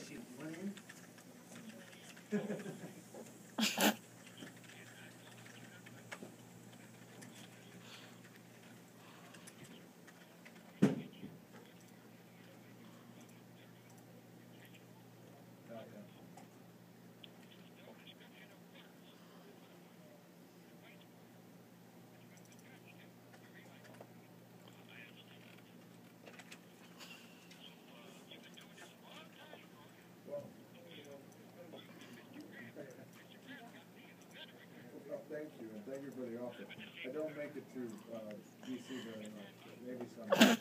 Because she won. Thank you, for the offer. I don't make it to, uh, DC very much, but maybe someday.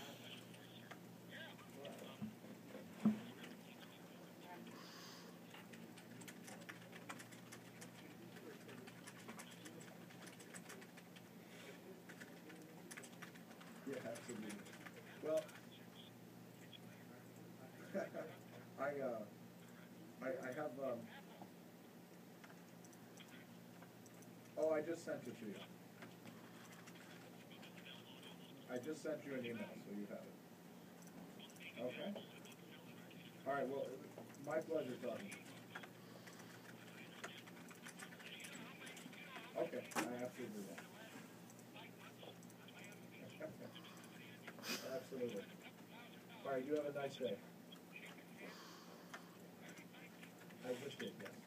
Yeah, absolutely. Well, I, uh, I, I have, um, I just sent it to you. I just sent you an email, so you have it. Okay? All right, well, my pleasure talking. Okay, I absolutely will. Absolutely. All right, you have a nice day. I just did, yes.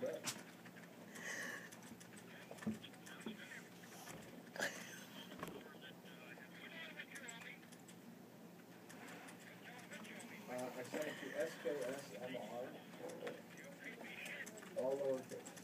I. Uh, I sent it to SKSMR. All lowercase.